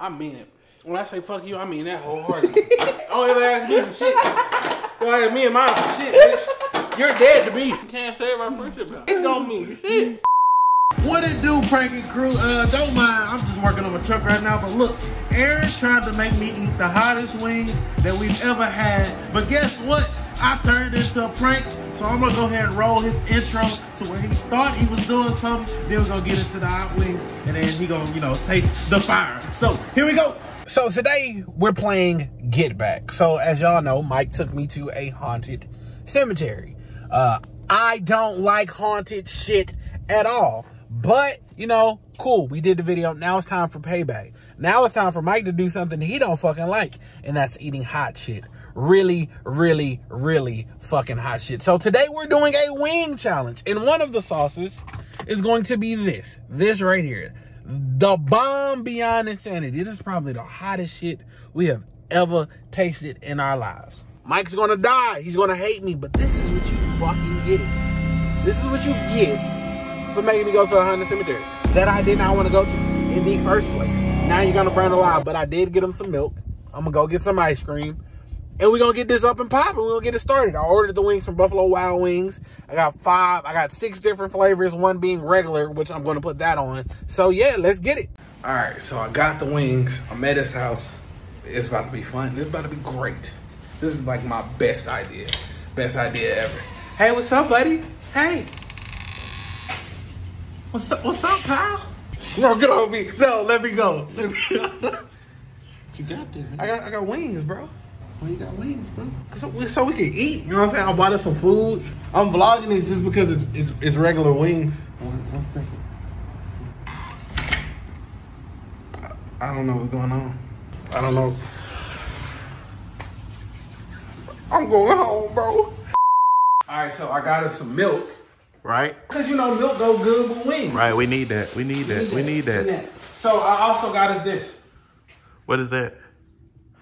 I mean it. When I say fuck you, I mean that wholeheartedly. Don't ever ask me for shit. Don't ask me and mine for shit, bitch. You're dead to me. You can't save our friendship now. It don't mean shit. What it do, pranking crew? Uh, don't mind, I'm just working on my truck right now. But look, Aaron tried to make me eat the hottest wings that we've ever had. But guess what? I turned into a prank. So I'm gonna go ahead and roll his intro to where he thought he was doing something. Then we're gonna get into the hot wings, and then he gonna, you know, taste the fire. So here we go. So today we're playing Get Back. So as y'all know, Mike took me to a haunted cemetery. Uh, I don't like haunted shit at all. But, you know, cool. We did the video. Now it's time for payback. Now it's time for Mike to do something he don't fucking like. And that's eating hot shit. Really, really, really fucking hot shit. So today we're doing a wing challenge. And one of the sauces is going to be this. This right here. The bomb beyond insanity. This is probably the hottest shit we have ever tasted in our lives. Mike's gonna die. He's gonna hate me, but this is what you fucking get. This is what you get for making me go to a haunted cemetery that I did not want to go to in the first place. Now you're gonna burn alive, but I did get him some milk. I'm gonna go get some ice cream. And we're gonna get this up and popping. We're gonna get it started. I ordered the wings from Buffalo Wild Wings. I got five, I got six different flavors, one being regular, which I'm gonna put that on. So yeah, let's get it. All right, so I got the wings. I'm at his house. It's about to be fun. It's about to be great. This is like my best idea. Best idea ever. Hey, what's up, buddy? Hey. What's up, what's up, pal? No, get off me. No, let me go. Let me You got this. I got I got wings, bro. Why you got wings, bro? So we, so we can eat. You know what I'm saying? I bought us some food. I'm vlogging this just because it's it's, it's regular wings. One, one second. I don't know what's going on. I don't know. I'm going home, bro. All right, so I got us some milk, right? Because you know milk go good with wings. Right, we need that. We need that. We need that. So I also got us this, What is that?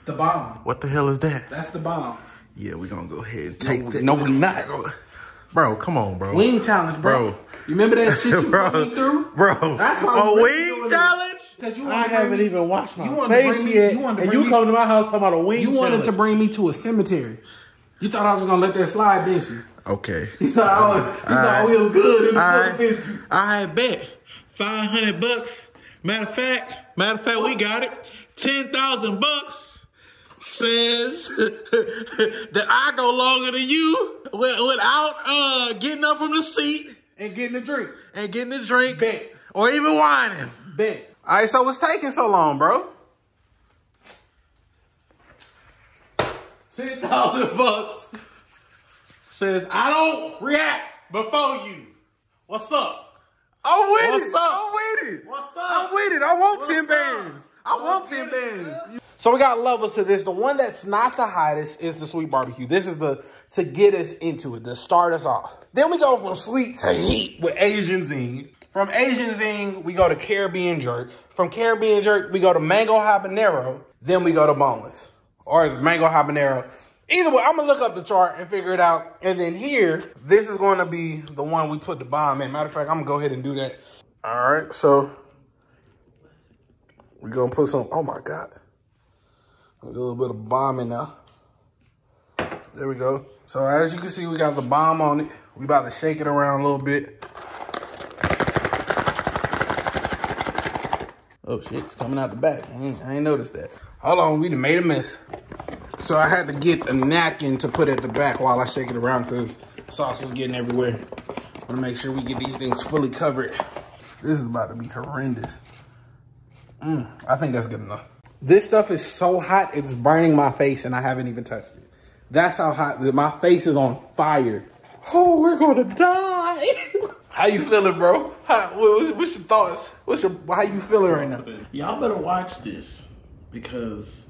The bomb. What the hell is that? That's the bomb. Yeah, we're gonna go ahead and take No, that. no, we're not. Bro, come on, bro. Wing challenge, bro. Bro. You remember that shit you Bro. put me through? Bro. That's why A we really wing challenge? This. Cause you I to bring haven't me- even washed my You wanted to face bring me- yet. you wanted to and bring you me- come to my house talking about a wing You wanted to bring me to a cemetery. You thought I was gonna let that slide, didn't you? Okay. You thought, I was, you thought we was good in the I, book, didn't you? I bet. 500 bucks. Matter of fact, matter of fact, we got it. 10,000 bucks says that I go longer than you without uh, getting up from the seat And getting a drink. and getting a drink Bet. or even whining. Bet. All right, so what's taking so long, bro? Ten thousand bucks says I don't react before you. What's up? I'm with What's it. up? I'm with it. What's I'm up? with it. I want What's 10 up? bands. I want 10 get it, bands. So we got levels to this. The one that's not the hottest is the sweet barbecue. This is the to get us into it, to start us off. Then we go from sweet to heat with Asian zing. From Asian zing, we go to Caribbean jerk. From Caribbean jerk, we go to mango habanero. Then we go to boneless, or is mango habanero. Either way, I'm gonna look up the chart and figure it out. And then here, this is to be the one we put the bomb in. Matter of fact, I'm gonna go ahead and do that. All right, so we're gonna put some. Oh my god. A little bit of bomb in there. There we go. So as you can see, we got the bomb on it. We about to shake it around a little bit. Oh shit, it's coming out the back. I ain't, I ain't noticed that. Hold on, we done made a mess. So I had to get a napkin to put at the back while I shake it around because sauce was getting everywhere. Want to make sure we get these things fully covered. This is about to be horrendous. Mm, I think that's good enough. This stuff is so hot, it's burning my face and I haven't even touched it. That's how hot, my face is on fire. Oh, we're gonna die. how you feeling, bro? How, what- what's your thoughts? What's your, how you feeling right now? Y'all better watch this because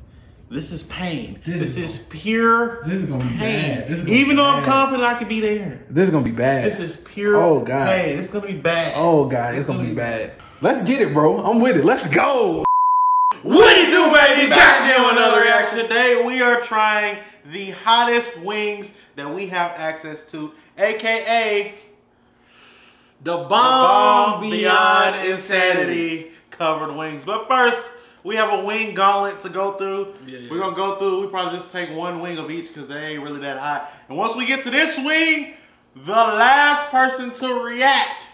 this is pain. This, is, pure this is gonna be bad. This is gonna Even be though I'm bad. confident I could be there. This is gonna be bad. This is pure Oh, God. pain. It's gonna be bad. Oh god, it's gonna be bad. Let's get it, bro. I'm with it. Let's go. What do you do, baby? Back again with another reaction. Today we are trying the hottest wings that we have access to, aka The bomb beyond insanity covered wings. But first, we have a wing gauntlet to go through. Yeah, yeah. We're gonna go through. We probably just take one wing of each because they ain't really that hot. And once we get to this wing, the last person to react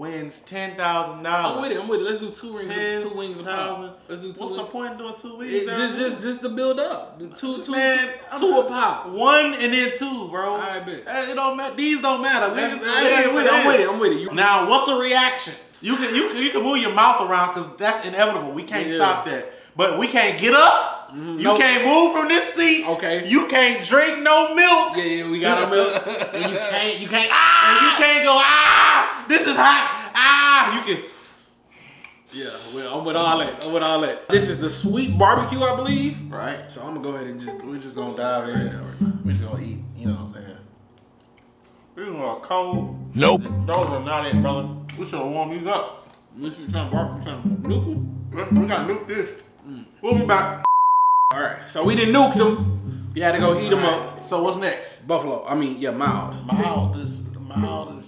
wins ten thousand dollars. I'm with it. I'm with it. Let's do two rings. Ten Two wings of thousand. Let's do two. What's the point in doing two wings? It, just, just, just to build up. Two, two, Man, two not- a pop. One and then two, bro. Alright, bet. Eh, It don't matter. These don't matter. That's, just- hey, I'm with it. I'm with it. I'm with it. You, Now, what's the reaction? You can you can you can move your mouth around because that's inevitable. We can't Yeah. stop that. But we can't get up. You Nope. can't move from this seat. Okay. You can't drink no milk. yeah, yeah, we got a milk. and you can't, you can't. ah! And you can't go ah. This is hot. Ah. You can. Yeah, well, I'm with all that. I'm with all that. This is the sweet barbecue, I believe. Right. So I'm gonna go ahead and just. we're just gonna dive in. We're just gonna eat. You know what I'm saying? We gonna cold. Nope. Those are not it, brother. We should have warmed these up. What you trying to barbecue? Trying to nuke 'em? We we gotta nuke this. We'll be back. All right. So we didn't nuke them. You had to go heat them up. So what's next? Buffalo. I mean, yeah, mild. Mild. This the mild is.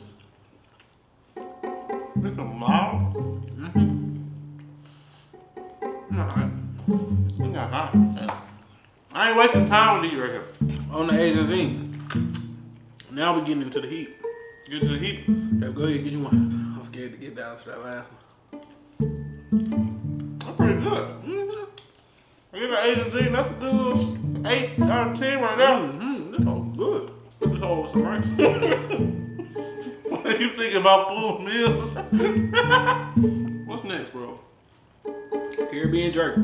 This is mild. Mm-hmm. Not hot. It's not hot. I ain't wasting time with these right here. On the Asian zing. Now we getting into the heat. Get to the heat. Yeah, go ahead, get you one. I'm scared to get down to that last one. That's pretty good. I get an Asian Z. That's a good eight out of ten right now. Mm-hmm. This whole good. This whole with some rice. what are you thinking about food meals? What's next, bro? Caribbean jerk.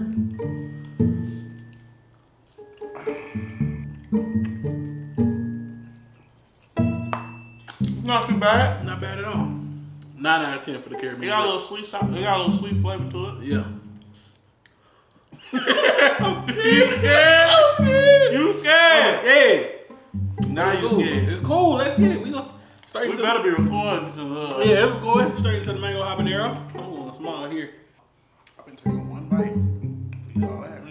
Not too bad. Not bad at all. Nine out of ten for the Caribbean. It got a little sweet. It got a little sweet flavor to it. Yeah. you scared? You scared. I'm scared? scared. Now It's you cool. scared. It's cool. Let's get it. We gonna straight We to better be recording because uh, Yeah, let's go ahead straight into the mango habanero. I'm going to smile here. I've been taking one bite. Eat all that.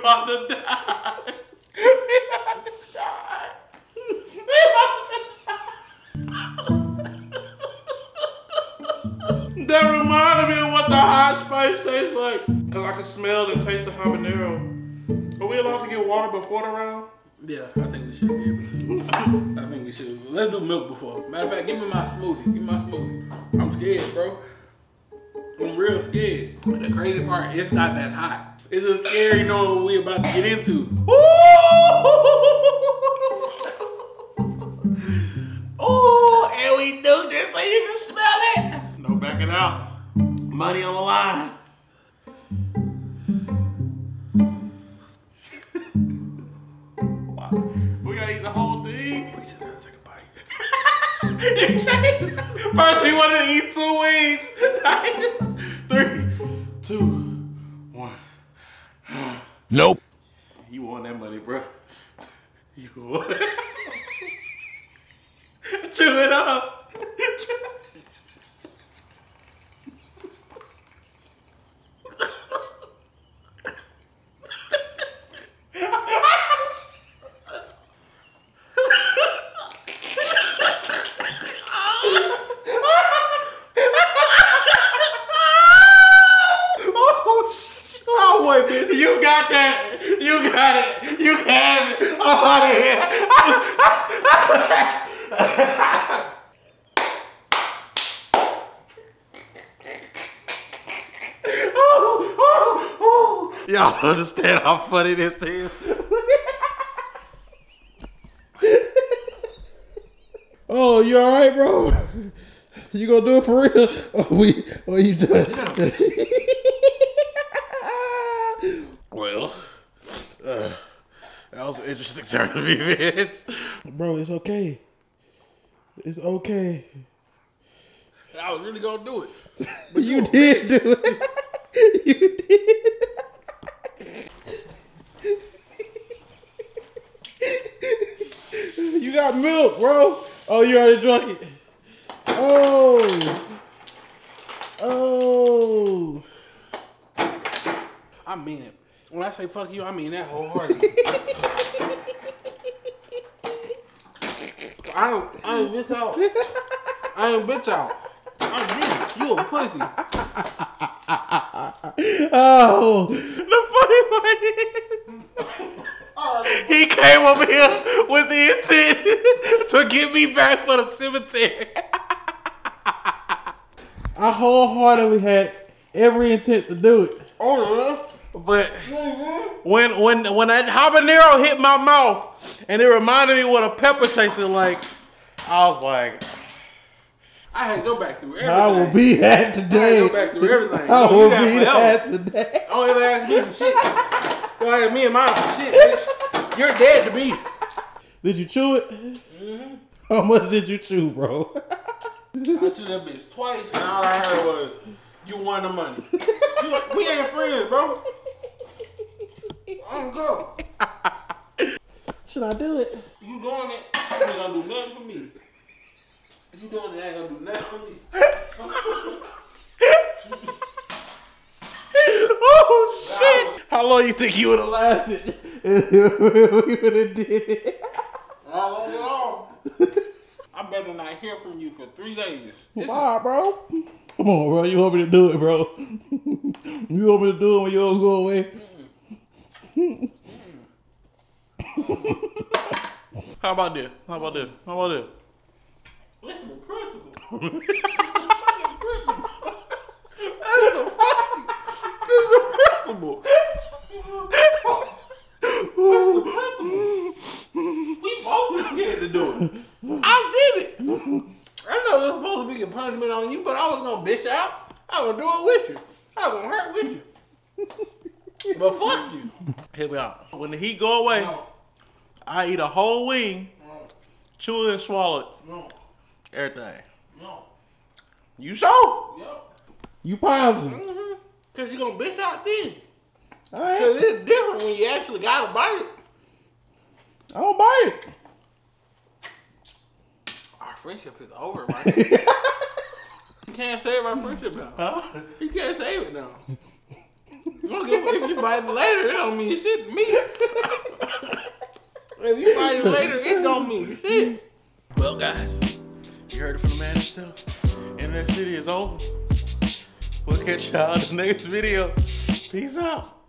About to die. We about to die. To die. that reminded me of what the hot spice tastes like. Cause I can smell and taste the habanero. Are we allowed to get water before the round? Yeah, I think we should be able to. I think we should. Let's do milk before. Matter of fact, give me my smoothie. Give me my smoothie. I'm scared, bro. I'm real scared. But the crazy part, it's not that hot. It's just scary knowing what we about to get into. Oh, and we do this so you can smell it. No backing out. Money on the line. We gotta eat the whole thing. We just gotta take a bite. First, we wanted to eat two wings. Three, two. Nope. You want that money, bro. You won. Chew it up. oh, shit. Oh, boy, bitch. You got that. You got it. You can. I'm out of here. Y'all understand how funny this thing is? Oh, you all right, bro? You gonna do it for real? Oh, we, oh, you done? Well, uh, that was an interesting turn of events. bro, it's okay. It's okay. I was really gonna do it. But you did do it. you did. You got milk, bro. Oh, you already drunk it. Oh. Oh. I mean it. When I say fuck you, I mean that wholeheartedly. I I ain't bitch out. I ain't bitch out. I'm deep. You a pussy. Oh, the funny part is, he came over here with the intent to get me back for the cemetery. I wholeheartedly had every intent to do it, Oh, yeah. but mm-hmm. when when when that habanero hit my mouth and it reminded me what a pepper tasted like, I was like, I had your back through everything. I will be that I had your back through everything. I will be forever. that today. Don't ever ask me for shit. Don't me and mine shit, bitch. You're dead to me. Did you chew it? Mm-hmm. How much did you chew, bro? I chewed that bitch twice, and all I heard was, "You won the money." Like, we ain't friends, bro. I'm go. Should I do it? You doing it? You ain't gonna do nothing for me. You doing it? Ain't gonna do nothing for me. Long you think you would have lasted? we would have did it. All on it all. I better not hear from you for three days. This is- Why, bro? Come on, bro. You want me to do it, bro? you want me to do it when you don't go away? How about this? How about this? How about this? Listen to principle. Fucking principle. That's the fucking. This is the principle. That's the principle. We both were scared to do it. I did it. I know there's supposed to be a punishment on you, but I was gonna bitch out. I was gonna do it with you. I was gonna hurt with you. But fuck you. Hear me out. When the heat go away, No, I eat a whole wing, no, chew it and swallow it. no, Everything. no. You sure? Yep. You positive? Mm-hmm. Cause you gonna bitch out then. I Cause it's different when you actually gotta bite it. I don't bite it. Our friendship is over, right? you can't save our friendship now. Huh? You can't save it now. You don't give a- if you bite it later, it don't mean shit to me. if you bite it later, it don't mean shit. Well, guys, you heard it from the man himself. Internet City is over. We'll catch y'all in the next video. Peace out.